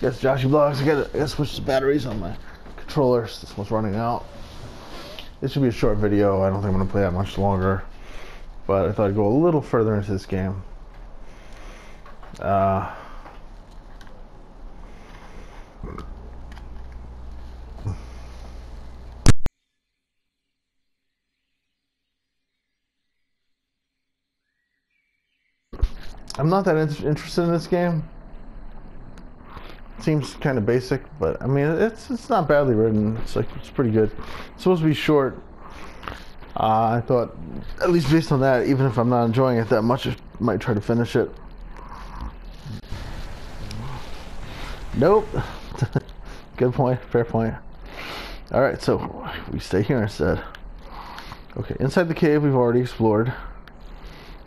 Yes, Joshyblogz. I gotta, I gotta switch the batteries on my controllers. This one's running out. This should be a short video. I don't think I'm gonna play that much longer. But I thought I'd go a little further into this game. Uh, I'm not that in- interested in this game. Seems kind of basic, but I mean it's it's not badly written. It's like it's pretty good. It's supposed to be short. Uh, I thought, at least based on that, even if I'm not enjoying it that much, I might try to finish it. Nope. good point. Fair point. All right, so we stay here instead. Okay, inside the cave we've already explored.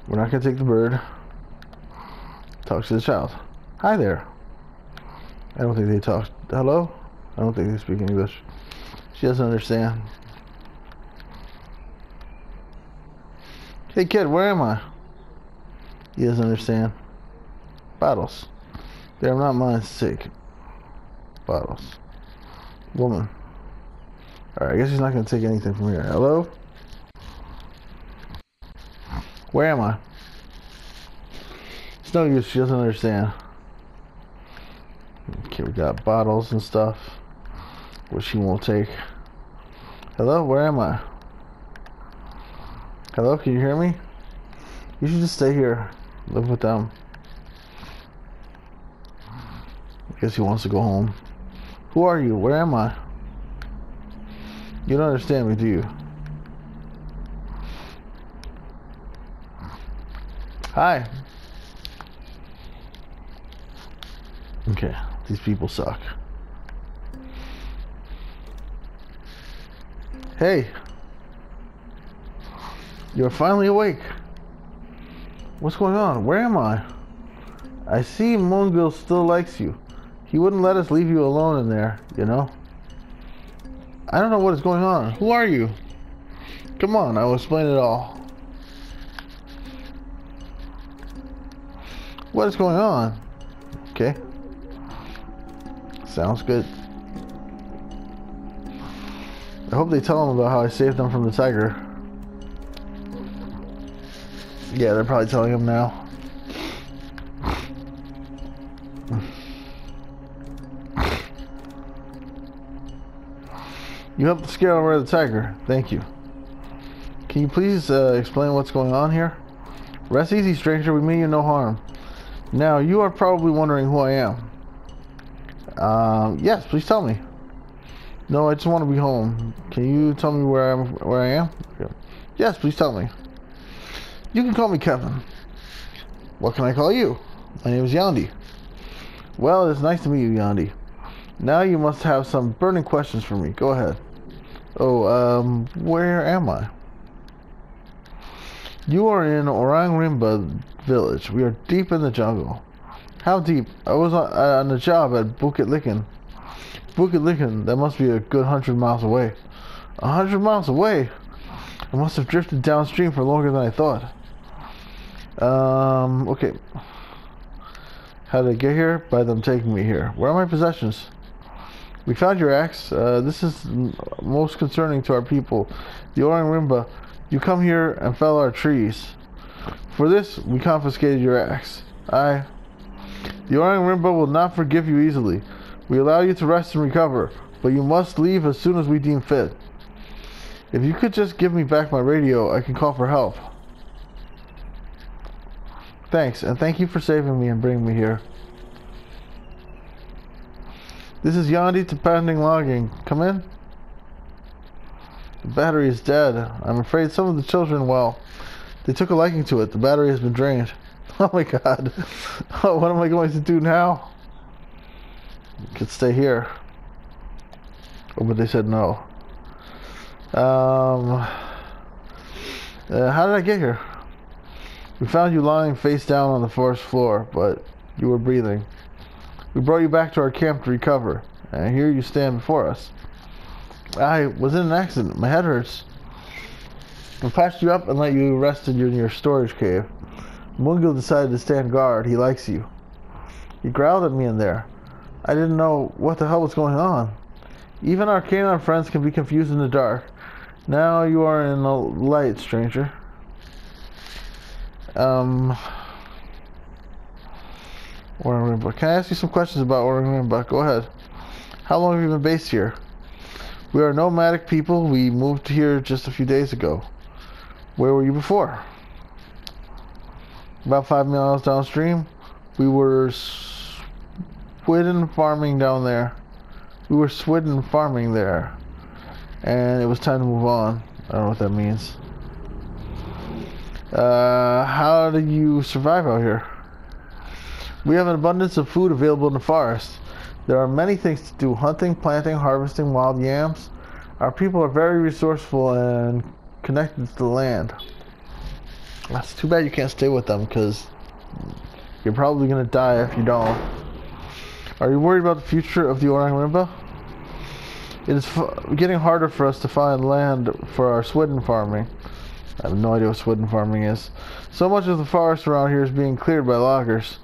We're not gonna take the bird. Talk to the child. Hi there. I don't think they talk. Hello? I don't think they speak English. She doesn't understand. Hey kid, where am I? He doesn't understand. Bottles. They're not mine take. Bottles. Woman. Alright, I guess he's not going to take anything from here. Hello? Where am I? It's no use, she doesn't understand. Okay, we got bottles and stuff. Which he won't take. Hello, where am I? Hello, can you hear me? You should just stay here. Live with them. I guess he wants to go home. Who are you? Where am I? You don't understand me, do you? Hi. Okay, these people suck. Hey. You're finally awake. What's going on? Where am I? I see Moongil still likes you. He wouldn't let us leave you alone in there, you know? I don't know what is going on. Who are you? Come on, I will explain it all. What is going on? Okay. Sounds good. I hope they tell them about how I saved them from the tiger. Yeah, they're probably telling him now. You helped scare away the tiger. Thank you. Can you please uh, explain what's going on here? Rest easy, stranger. We mean you no harm. Now, you are probably wondering who I am. Um, yes, please tell me. No, I just want to be home. Can you tell me where I'm where I am? Yes, please tell me. You can call me Kevin. What can I call you? My name is Yandi. Well, it's nice to meet you, Yandi. Now you must have some burning questions for me. Go ahead. Oh, um, where am I? You are in Orang Rimba village. We are deep in the jungle. How deep? I was on, uh, on the job at Bukit Likin. Bukit Likin, that must be a good hundred miles away. A hundred miles away? I must have drifted downstream for longer than I thought. Um, okay. How did I get here? By them taking me here. Where are my possessions? We found your axe. Uh, this is most concerning to our people. The Orang Rimba, you come here and fell our trees. For this, we confiscated your axe. I. The Orang Rimba will not forgive you easily. We allow you to rest and recover, but you must leave as soon as we deem fit. If you could just give me back my radio, I can call for help. Thanks, and thank you for saving me and bringing me here. This is Yandi to pending logging. Come in. The battery is dead. I'm afraid some of the children, well, they took a liking to it. The battery has been drained. Oh my god. Oh, what am I going to do now? Could stay here. Oh, but they said no. Um, uh, how did I get here? We found you lying face down on the forest floor, but you were breathing. We brought you back to our camp to recover, and here you stand before us. I was in an accident. My head hurts. We patched you up and let you rest in your storage cave. Moongil decided to stand guard. He likes you. He growled at me in there. I didn't know what the hell was going on. Even our canine friends can be confused in the dark. Now you are in the light, stranger. Um, Orang Rimba. Can I ask you some questions about Orang Rimba? Go ahead. How long have you been based here? We are nomadic people. We moved here just a few days ago. Where were you before? About five miles downstream. We were swidden farming down there. We were swidden farming there. And it was time to move on. I don't know what that means. Uh, how do you survive out here? We have an abundance of food available in the forest. There are many things to do hunting, planting, harvesting wild yams. Our people are very resourceful and connected to the land. That's too bad you can't stay with them because you're probably going to die if you don't. Are you worried about the future of the Orang Rimba? It is getting harder for us to find land for our swidden farming. I have no idea what swidden farming is. So much of the forest around here is being cleared by loggers.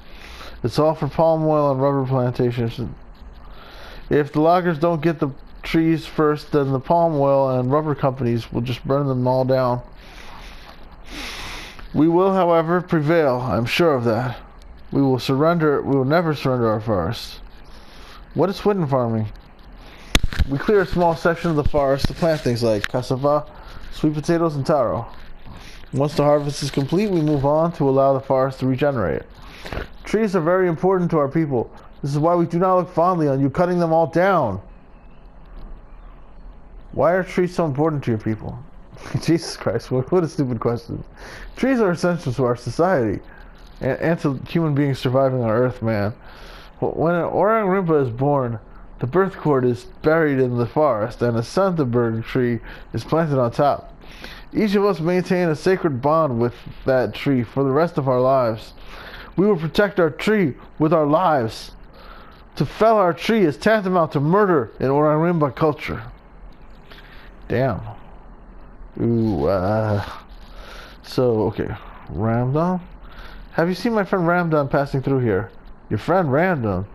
It's all for palm oil and rubber plantations. If the loggers don't get the trees first, then the palm oil and rubber companies will just burn them all down. We will, however, prevail. I'm sure of that. We will surrender. We will never surrender our forests. What is swidden farming? We clear a small section of the forest to plant things like cassava, sweet potatoes, and taro. Once the harvest is complete, we move on to allow the forest to regenerate. Trees are very important to our people. This is why we do not look fondly on you cutting them all down. Why are trees so important to your people? Jesus Christ, what, what a stupid question. Trees are essential to our society and, and to human beings surviving on Earth, man. When an Orang Rimba is born, the birth cord is buried in the forest and a Santaberg tree is planted on top. Each of us maintain a sacred bond with that tree for the rest of our lives. We will protect our tree with our lives. To fell our tree is tantamount to murder in Orang Rimba culture. Damn. Ooh, uh. So, okay. Ramdon? Have you seen my friend Ramdon passing through here? Your friend Ramdon?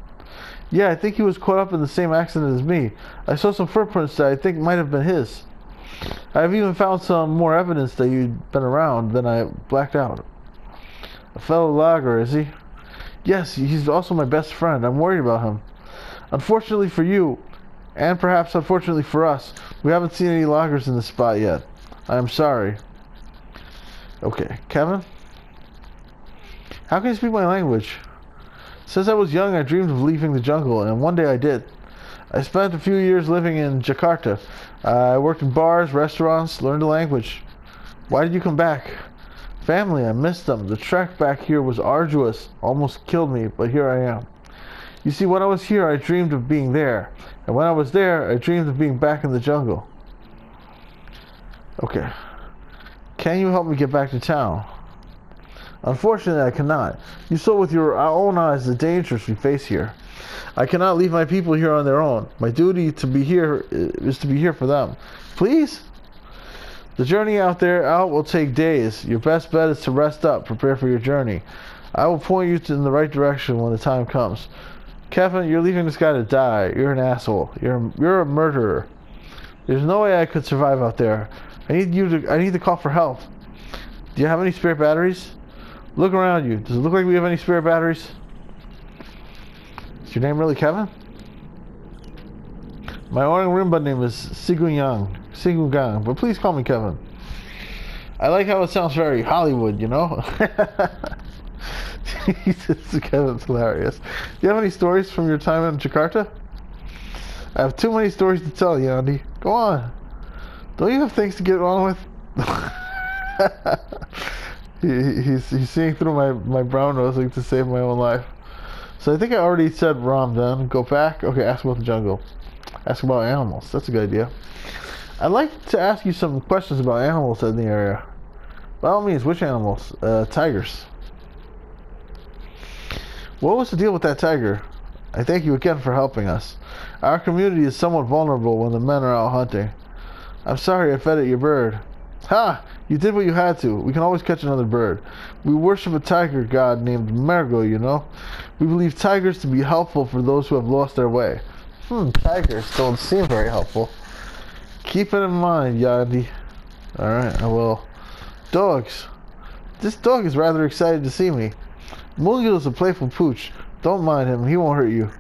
Yeah, I think he was caught up in the same accident as me. I saw some footprints that I think might have been his. I've even found some more evidence that you'd been around, then I blacked out. A fellow logger, is he? Yes, he's also my best friend. I'm worried about him. Unfortunately for you, and perhaps unfortunately for us, we haven't seen any loggers in this spot yet. I am sorry. Okay, Kevin? How can you speak my language? Since I was young, I dreamed of leaving the jungle, and one day I did. I spent a few years living in Jakarta. I worked in bars, restaurants, learned the language. Why did you come back? Family, I missed them. The trek back here was arduous, almost killed me, but here I am. You see, when I was here, I dreamed of being there. And when I was there, I dreamed of being back in the jungle. Okay. Can you help me get back to town? Unfortunately, I cannot. You saw with your own eyes the dangers we face here. I cannot leave my people here on their own. My duty to be here uh, is to be here for them. Please? The journey out there out will take days. Your best bet is to rest up, prepare for your journey. I will point you in the right direction when the time comes. Kevin, you're leaving this guy to die. You're an asshole. You're you're a murderer. There's no way I could survive out there. I need you to I need to call for help. Do you have any spare batteries? Look around you. Does it look like we have any spare batteries? Is your name really Kevin? My Orang Rimba name is Sigun Yang. Sigun Gang, but please call me Kevin. I like how it sounds very Hollywood, you know? Jesus, Kevin's hilarious. Do you have any stories from your time in Jakarta? I have too many stories to tell you, Yandi. Go on. Don't you have things to get on with? he, he's, he's seeing through my, my brown nosing to save my own life. So I think I already said Ramdon. Go back. Okay, ask about the jungle. Ask about animals. That's a good idea. I'd like to ask you some questions about animals in the area. By all means, which animals? Uh, tigers. What was the deal with that tiger? I thank you again for helping us. Our community is somewhat vulnerable when the men are out hunting. I'm sorry I fed it your bird. Ha! You did what you had to. We can always catch another bird. We worship a tiger god named Mergo, you know? We believe tigers to be helpful for those who have lost their way. Hmm, tigers don't seem very helpful. Keep it in mind, Yandi. Alright, I will. Dogs. This dog is rather excited to see me. Mulgil is a playful pooch. Don't mind him. He won't hurt you.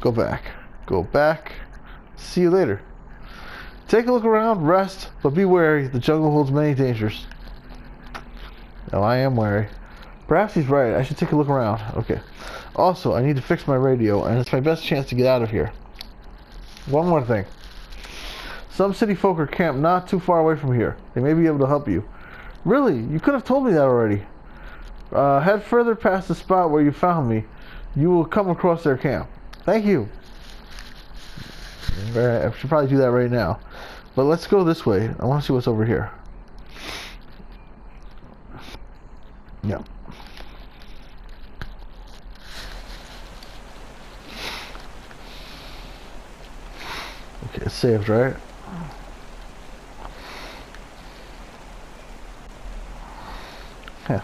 Go back. Go back. See you later. Take a look around, rest, but be wary. The jungle holds many dangers. Now I am wary. Perhaps he's right. I should take a look around. Okay. Also, I need to fix my radio, and it's my best chance to get out of here. One more thing. Some city folk are camped not too far away from here. They may be able to help you. Really? You could have told me that already. Uh, head further past the spot where you found me. You will come across their camp. Thank you. I should probably do that right now. But let's go this way. I want to see what's over here. Yeah. Okay, it's saved, right? Yeah.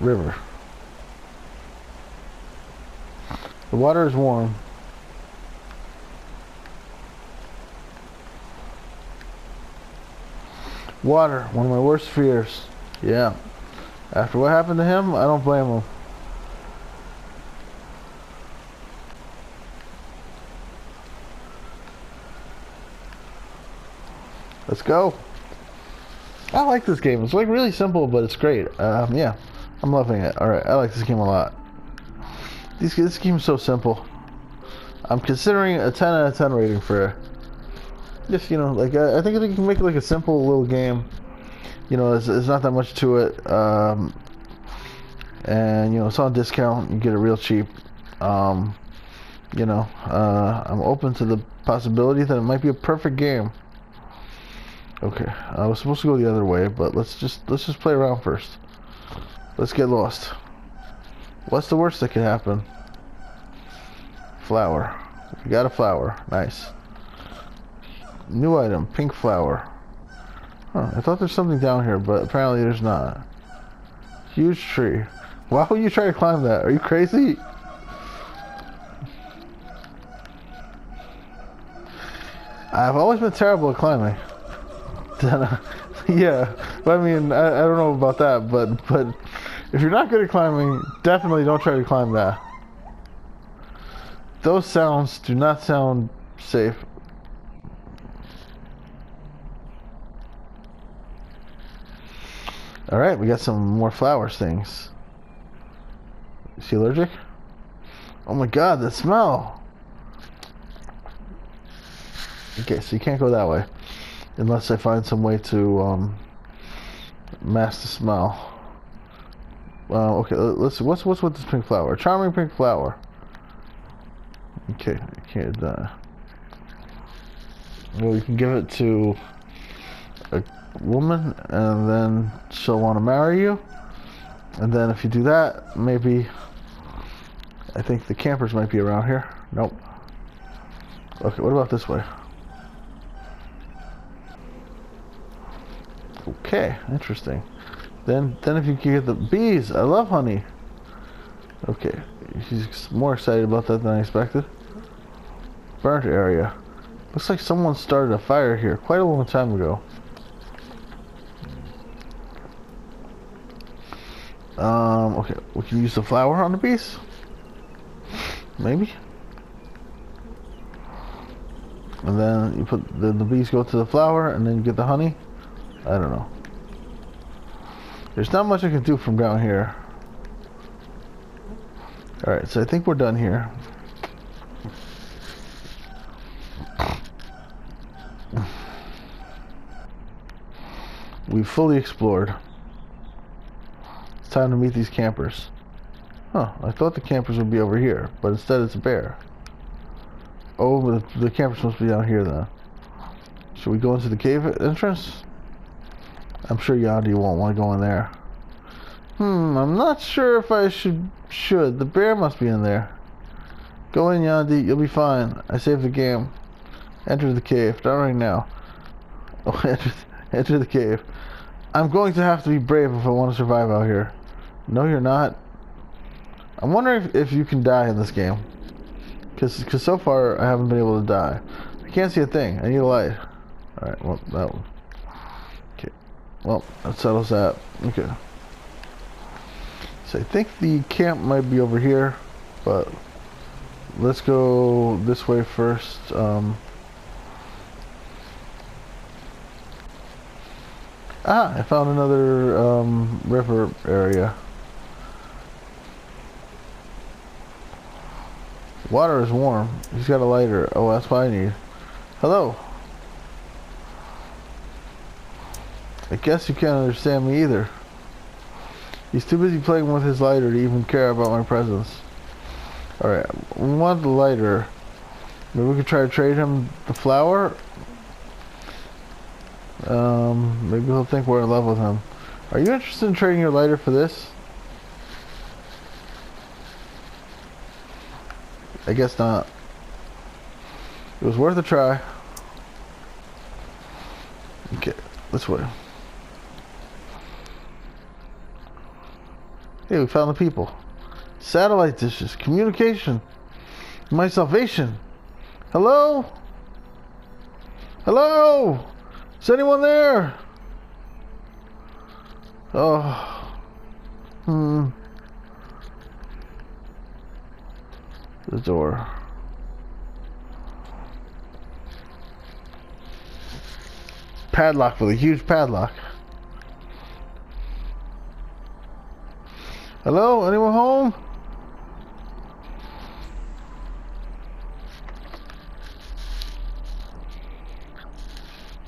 River. The water is warm. Water, one of my worst fears. Yeah. After what happened to him, I don't blame him. Let's go. I like this game. It's like really simple, but it's great. Um, yeah, I'm loving it. All right, I like this game a lot. This, this game is so simple. I'm considering a 10 out of 10 rating for. Just, you know, like, I, I think you can make like a simple little game. You know, there's, there's not that much to it. Um, and, you know, it's on discount. You get it real cheap. Um, you know, uh, I'm open to the possibility that it might be a perfect game. Okay, I was supposed to go the other way, but let's just let's just play around first. Let's get lost. What's the worst that could happen? Flower. We got a flower. Nice. New item. Pink flower. Huh, I thought there's something down here, but apparently there's not. Huge tree. Why would you try to climb that? Are you crazy? I've always been terrible at climbing. yeah, but I mean, I, I don't know about that, but but if you're not good at climbing, definitely don't try to climb that. Those sounds do not sound safe. Alright, we got some more flowers things. Is she allergic? Oh my god, the smell! Okay, so you can't go that way. Unless I find some way to um, mask the smell. Okay, let's see. What's what's with this pink flower? Charming pink flower. Okay, I can't. Uh, well, you can give it to a woman, and then she'll want to marry you. And then if you do that, maybe I think the campers might be around here. Nope. Okay, what about this way? Okay, interesting. Then, then if you can get the bees, I love honey. Okay, he's more excited about that than I expected. Burnt area. Looks like someone started a fire here quite a long time ago. Um, okay, we can use the flower on the bees? Maybe? And then you put the, the bees go to the flower and then you get the honey? I don't know. There's not much I can do from down here. Alright, so I think we're done here. We've fully explored. It's time to meet these campers. Huh, I thought the campers would be over here, but instead it's a bear. Oh, the, the campers must be down here then. Should we go into the cave entrance? I'm sure Yandi won't want to go in there. Hmm, I'm not sure if I should. Should the bear must be in there? Go in, Yandi. You'll be fine. I saved the game. Enter the cave. Not right now. Oh, enter, enter the cave. I'm going to have to be brave if I want to survive out here. No, you're not. I'm wondering if, if you can die in this game. Because cause so far, I haven't been able to die. I can't see a thing. I need a light. Alright, well, that one. Well, that settles that. Okay. So I think the camp might be over here, but let's go this way first. Um, ah, I found another um, river area. Water is warm. He's got a lighter. Oh, that's what I need. Hello. I guess you can't understand me either. He's too busy playing with his lighter to even care about my presence. Alright, we want the lighter. Maybe we could try to trade him the flower? Um, maybe he'll think we're in love with him. Are you interested in trading your lighter for this? I guess not. It was worth a try. Okay, this way. Hey, we found the people. Satellite dishes, communication, my salvation. Hello? Hello? Is anyone there? Oh. Hmm. The door. Padlock with a huge padlock. Hello? Anyone home?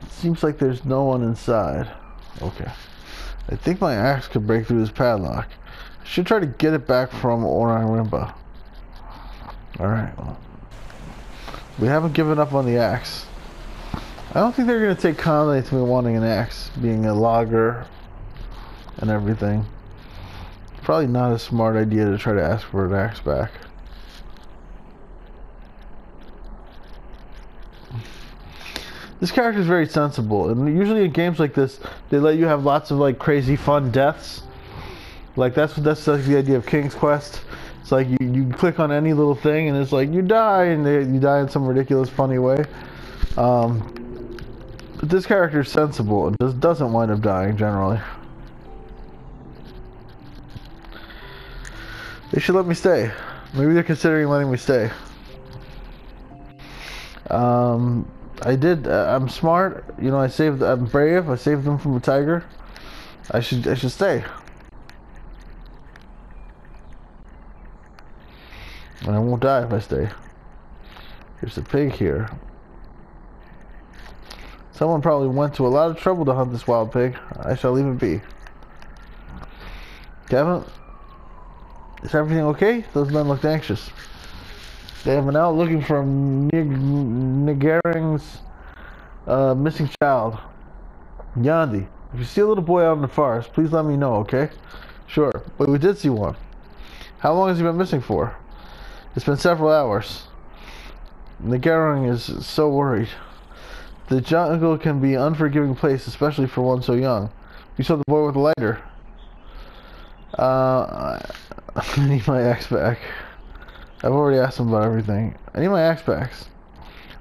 Seems like there's no one inside. Okay. I think my axe could break through this padlock. I should try to get it back from Orang Rimba. Alright, well. We haven't given up on the axe. I don't think they're going to take kindly to me wanting an axe, being a logger and everything. Probably not a smart idea to try to ask for an axe back. This character is very sensible, and usually in games like this, they let you have lots of like crazy fun deaths. Like that's that's like the idea of King's Quest. It's like you, you click on any little thing, and it's like you die, and they, you die in some ridiculous, funny way. Um, but this character is sensible and just doesn't wind up dying generally. They should let me stay. Maybe they're considering letting me stay. Um, I did. Uh, I'm smart. You know, I saved. I'm brave. I saved them from a tiger. I should. I should stay. And I won't die if I stay. There's a pig here. Someone probably went to a lot of trouble to hunt this wild pig. I shall leave it be. Kevin, is everything okay? Those men looked anxious. They have been out looking for Nig Nigaring's uh, missing child. Yandi. If you see a little boy out in the forest, please let me know, okay? Sure. But we did see one. How long has he been missing for? It's been several hours. Nigaring is so worried. The jungle can be an unforgiving place, especially for one so young. We saw the boy with the lighter. Uh, I need my axe back. I've already asked him about everything. I need my axe backs.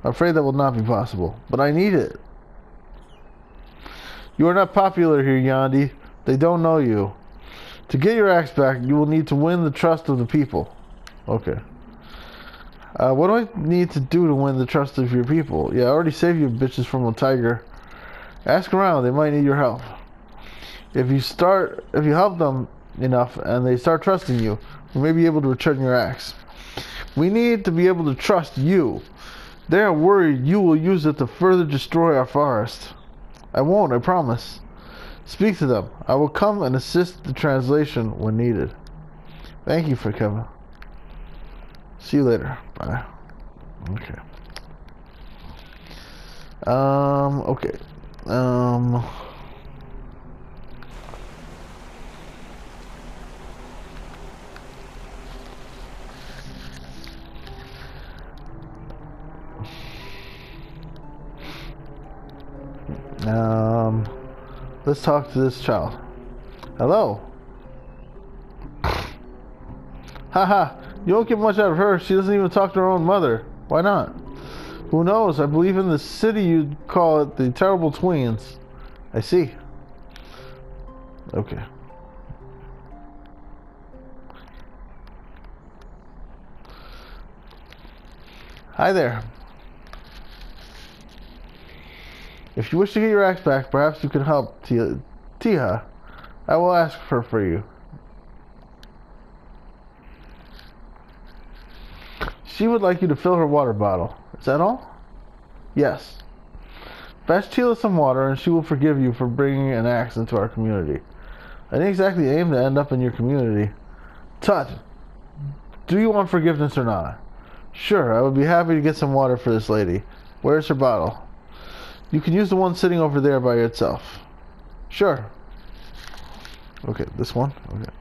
I'm afraid that will not be possible, but I need it. You are not popular here, Yandi. They don't know you. To get your axe back, you will need to win the trust of the people. Okay. Uh, what do I need to do to win the trust of your people? Yeah, I already saved you bitches from a tiger. Ask around, they might need your help. If you start, if you help them, enough and they start trusting you, we may be able to return your axe. We need to be able to trust you. They are worried you will use it to further destroy our forest. I won't, I promise. Speak to them. I will come and assist the translation when needed. Thank you for coming. See you later. Bye. Okay. Um, okay. Um... Um, let's talk to this child. Hello. Haha, you don't get much out of her. She doesn't even talk to her own mother. Why not? Who knows? I believe in the city you'd call it the terrible tweens. I see. Okay. Hi there. If you wish to get your axe back, perhaps you can help Tia. I will ask her for you. She would like you to fill her water bottle. Is that all? Yes. Fetch Tila some water and she will forgive you for bringing an axe into our community. I didn't exactly aim to end up in your community. Tut, do you want forgiveness or not? Sure, I would be happy to get some water for this lady. Where's her bottle? You can use the one sitting over there by itself. Sure. Okay, this one? Okay.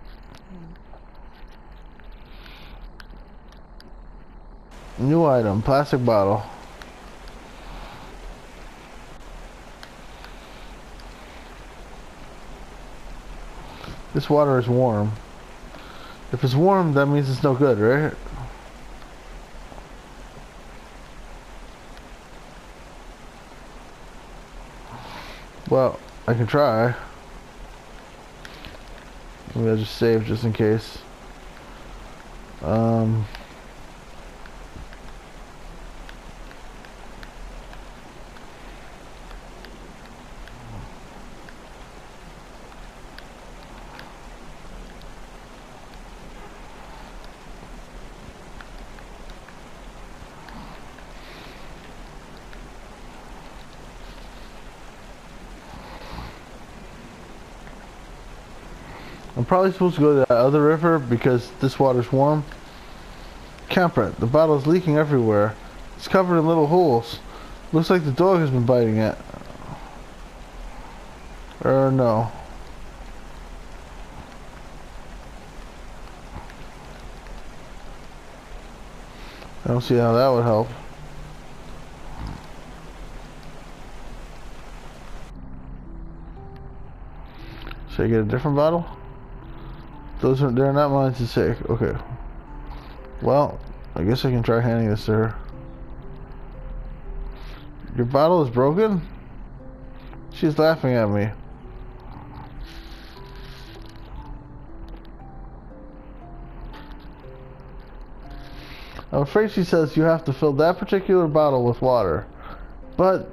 New item, plastic bottle. This water is warm. If it's warm, that means it's no good, right? Well, I can try. Maybe I'll just save just in case. Um... probably supposed to go to that other river because this water's warm. Camper, the bottle is leaking everywhere. It's covered in little holes. Looks like the dog has been biting it. Or no. I don't see how that would help. Should I get a different bottle? Those are they're not mine to take. Okay. Well, I guess I can try handing this to her. Your bottle is broken? She's laughing at me. I'm afraid she says you have to fill that particular bottle with water. But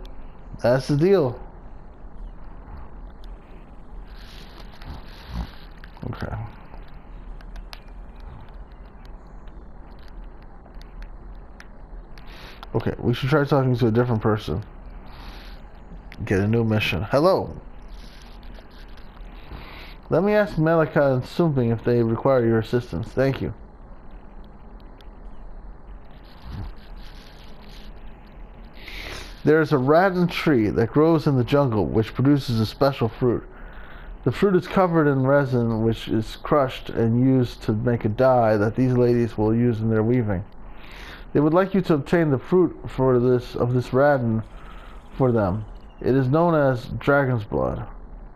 that's the deal. Okay. Okay, we should try talking to a different person. Get a new mission. Hello. Let me ask Malika and Sumping if they require your assistance. Thank you. There is a rattan tree that grows in the jungle which produces a special fruit. The fruit is covered in resin which is crushed and used to make a dye that these ladies will use in their weaving. They would like you to obtain the fruit for this of this rattan for them. It is known as dragon's blood.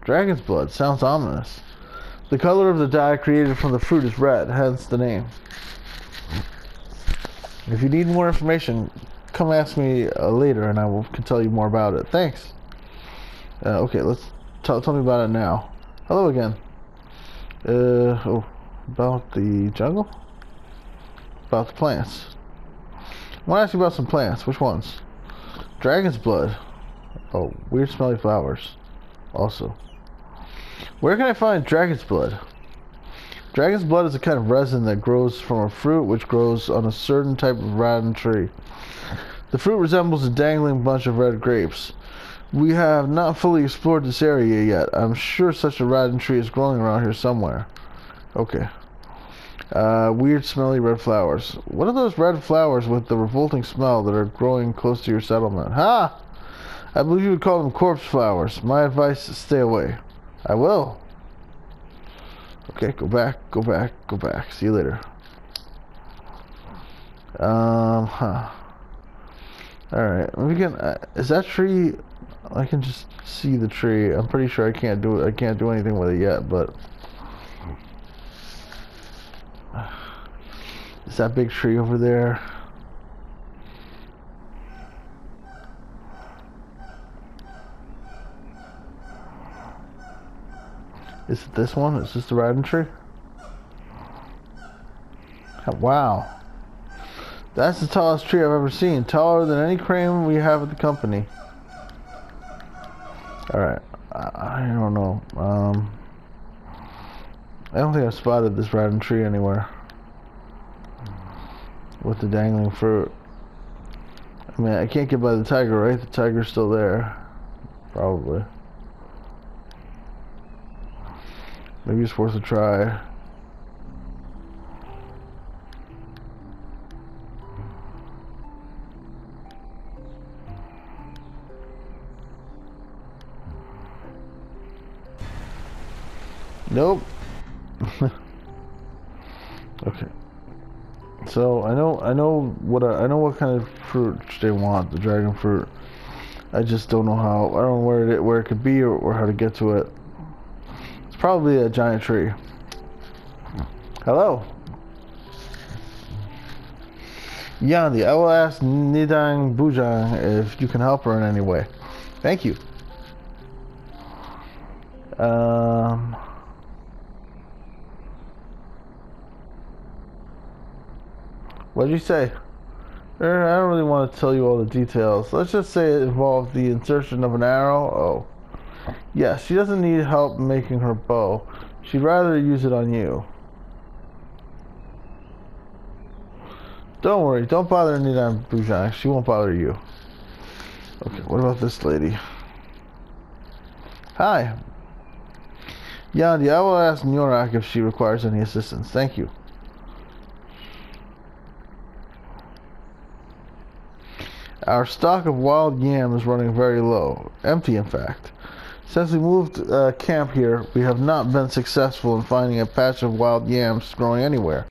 Dragon's blood sounds ominous. The color of the dye created from the fruit is red, hence the name. If you need more information, come ask me uh, later and I will can tell you more about it. Thanks. Uh, okay, let's tell, tell me about it now. Hello again. Uh, oh, about the jungle? About the plants. I want to ask you about some plants. Which ones? Dragon's blood. Oh, weird smelly flowers. Also. Where can I find dragon's blood? Dragon's blood is a kind of resin that grows from a fruit which grows on a certain type of rattan tree. The fruit resembles a dangling bunch of red grapes. We have not fully explored this area yet. I'm sure such a rattan tree is growing around here somewhere. Okay. Uh, weird smelly red flowers. What are those red flowers with the revolting smell that are growing close to your settlement? Ha! I believe you would call them corpse flowers. My advice, is stay away. I will. Okay, go back, go back, go back. See you later. Um, huh. Alright, let me get, uh, is that tree I can just see the tree. I'm pretty sure I can't do it. I can't do anything with it yet, but is that big tree over there? Is it this one? Is this the riding tree? Wow. That's the tallest tree I've ever seen. Taller than any crane we have at the company. Alright. I, I don't know. Um, I don't think I've spotted this rattan tree anywhere. With the dangling fruit. I mean, I can't get by the tiger, right? The tiger's still there. Probably. Maybe it's worth a try. Nope. So I know I know what I, I know what kind of fruit they want, the dragon fruit. I just don't know how I don't know where it where it could be or, or how to get to it. It's probably a giant tree. Hello. Yandi, I will ask Nidang Bujang if you can help her in any way. Thank you. Um What did you say? Eh, I don't really want to tell you all the details. Let's just say it involved the insertion of an arrow. Oh. Yes, she doesn't need help making her bow. She'd rather use it on you. Don't worry, don't bother Nina Bujang. She won't bother you. Okay, what about this lady? Hi. Yandi, I will ask Nyorak if she requires any assistance. Thank you. Our stock of wild yam is running very low, empty in fact. Since we moved uh, camp here, we have not been successful in finding a patch of wild yams growing anywhere.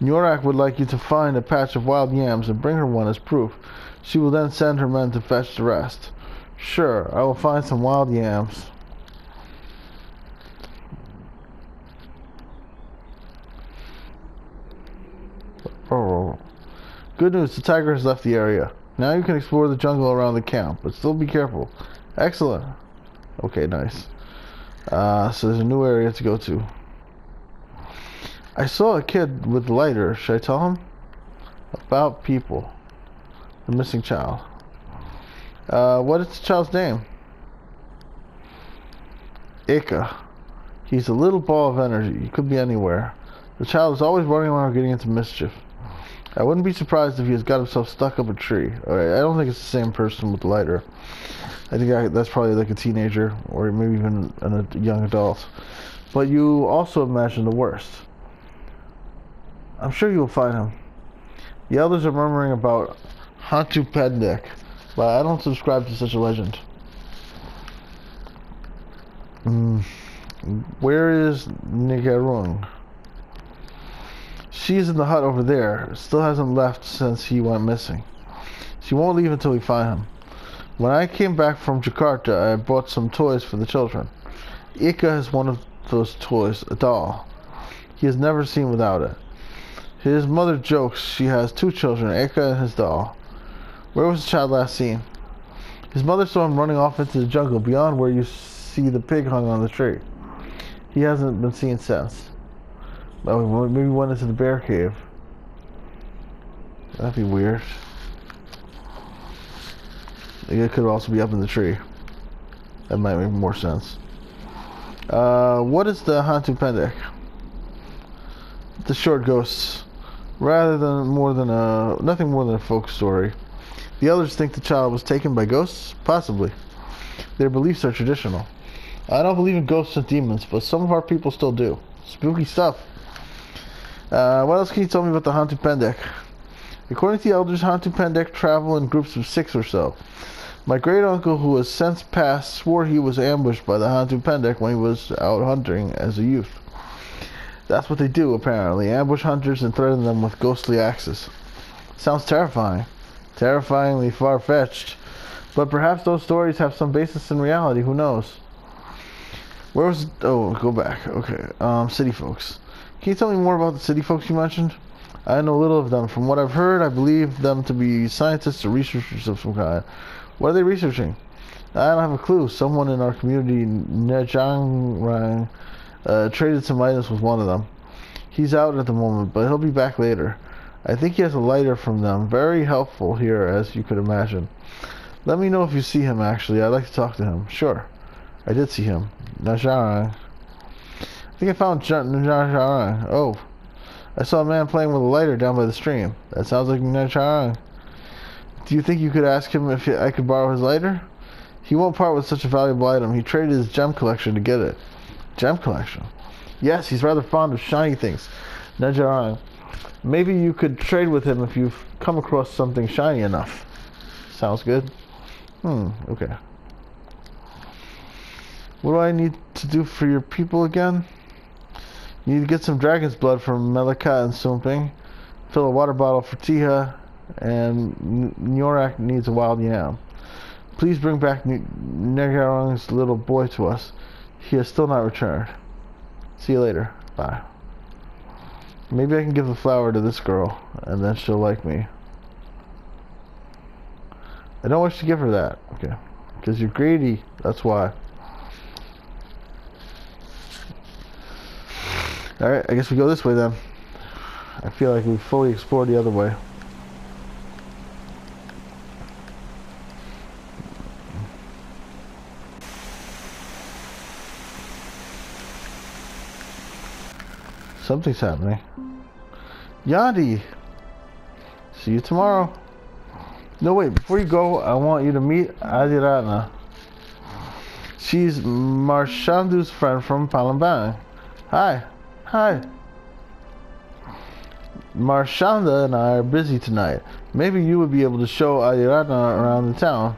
Nyorak would like you to find a patch of wild yams and bring her one as proof. She will then send her men to fetch the rest. Sure, I will find some wild yams. Oh. Good news, the tiger has left the area. Now you can explore the jungle around the camp, but still be careful. Excellent. Okay, nice. Uh, so there's a new area to go to. I saw a kid with lighter. Should I tell him? About people. The missing child. Uh, what is the child's name? Ika. He's a little ball of energy. He could be anywhere. The child is always running around getting into mischief. I wouldn't be surprised if he has got himself stuck up a tree. Alright, I don't think it's the same person with the lighter. I think I, that's probably like a teenager or maybe even a young adult. But you also imagine the worst. I'm sure you will find him. The elders are murmuring about Hantu Pendek, but I don't subscribe to such a legend. Mm. Where is Nigarung? She's in the hut over there. Still hasn't left since he went missing. She won't leave until we find him. When I came back from Jakarta, I bought some toys for the children. Ika has one of those toys, a doll. He has never seen without it. His mother jokes she has two children, Ika and his doll. Where was the child last seen? His mother saw him running off into the jungle beyond where you see the pig hung on the tree. He hasn't been seen since. Oh, maybe went into the bear cave. That'd be weird. It could also be up in the tree. That might make more sense. Uh, what is the Hantu Pendek? The short ghosts. Rather than more than a nothing more than a folk story. The others think the child was taken by ghosts? Possibly. Their beliefs are traditional. I don't believe in ghosts and demons, but some of our people still do. Spooky stuff. Uh, what else can you tell me about the Hantu Pendek? According to the elders, Hantu Pendek travel in groups of six or so. My great uncle, who has since passed, swore he was ambushed by the Hantu Pendek when he was out hunting as a youth. That's what they do, apparently. Ambush hunters and threaten them with ghostly axes. Sounds terrifying. Terrifyingly far-fetched. But perhaps those stories have some basis in reality. Who knows? Where was... Oh, go back. Okay. Um, city folks. Can you tell me more about the city folks you mentioned? I know little of them. From what I've heard, I believe them to be scientists or researchers of some kind. What are they researching? I don't have a clue. Someone in our community, Nejangrang, uh, traded some items with one of them. He's out at the moment, but he'll be back later. I think he has a lighter from them. Very helpful here, as you could imagine. Let me know if you see him, actually. I'd like to talk to him. Sure. I did see him. Najarang. I think I found Najarang. Oh. I saw a man playing with a lighter down by the stream. That sounds like Najarang. Do you think you could ask him if I could borrow his lighter? He won't part with such a valuable item. He traded his gem collection to get it. Gem collection? Yes, he's rather fond of shiny things. Najarang. Maybe you could trade with him if you've come across something shiny enough. Sounds good. Hmm, okay. What do I need to do for your people again? Need to get some dragon's blood from Melika and Sumping. Fill a water bottle for Tiha. And Nyorak needs a wild yam. Please bring back Negarong's little boy to us. He has still not returned. See you later. Bye. Maybe I can give the flower to this girl, and then she'll like me. I don't wish to give her that. Okay. Because you're greedy. That's why. Alright, I guess we go this way then. I feel like we fully explored the other way. Something's happening. Yandi! See you tomorrow. No, wait, before you go, I want you to meet Adiratna. She's Marshanda's friend from Palembang. Hi. Hi. Marshanda and I are busy tonight. Maybe you would be able to show Adiratna around the town.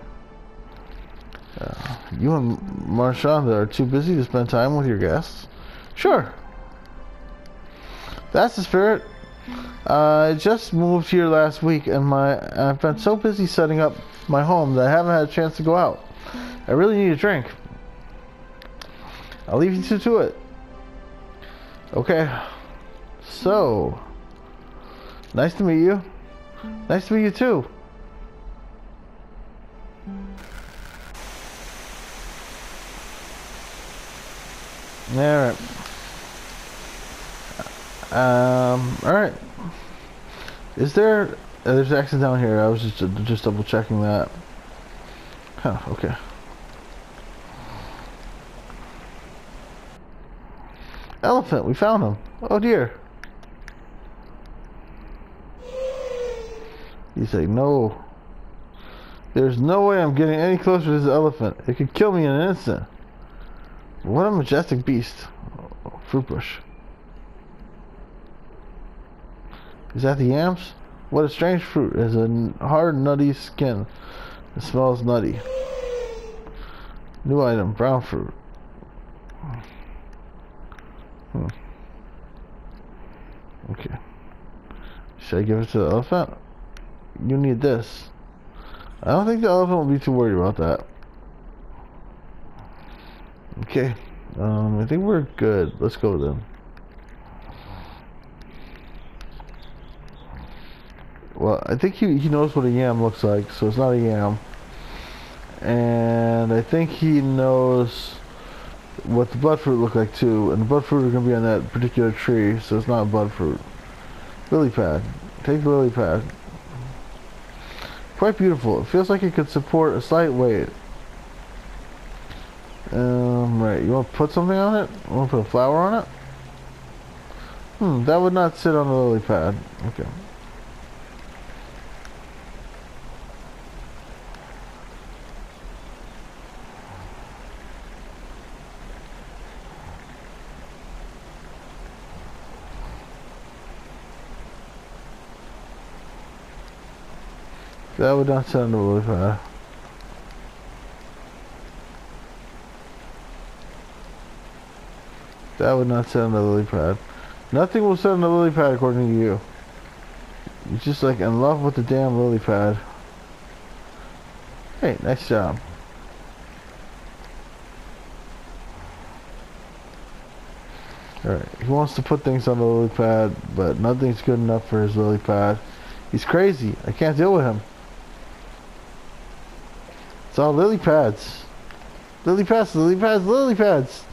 Uh, you and Marshanda are too busy to spend time with your guests? Sure. That's the spirit. I just moved here last week, and my I've been so busy setting up my home that I haven't had a chance to go out. I really need a drink. I'll leave you to, to it. Okay. So, nice to meet you. Nice to meet you too. Alright. Um, alright. Is there... Uh, there's exit down here. I was just just double checking that. Huh, okay. Elephant, we found him. Oh dear. He's like, no. There's no way I'm getting any closer to this elephant. It could kill me in an instant. What a majestic beast. Oh, fruit bush. Is that the yams? What a strange fruit. It has a hard, nutty skin. It smells nutty. New item, brown fruit. Hmm. Okay. Should I give it to the elephant? You need this. I don't think the elephant will be too worried about that. Okay. Um, I think we're good. Let's go then. Well, I think he, he knows what a yam looks like, so it's not a yam. And I think he knows what the blood fruit look like too. And the blood fruit are going to be on that particular tree, so it's not blood fruit. Lily pad. Take the lily pad. Quite beautiful. It feels like it could support a slight weight. Um, right. You want to put something on it? You want to put a flower on it? Hmm, that would not sit on the lily pad. Okay. That would not sound really bad. That would not sound a lily pad. Nothing will sound a lily pad according to you. You're just like in love with the damn lily pad. Hey, nice job. Alright, he wants to put things on the lily pad, but nothing's good enough for his lily pad. He's crazy. I can't deal with him. All lily pads. Lily pads, lily pads, lily pads.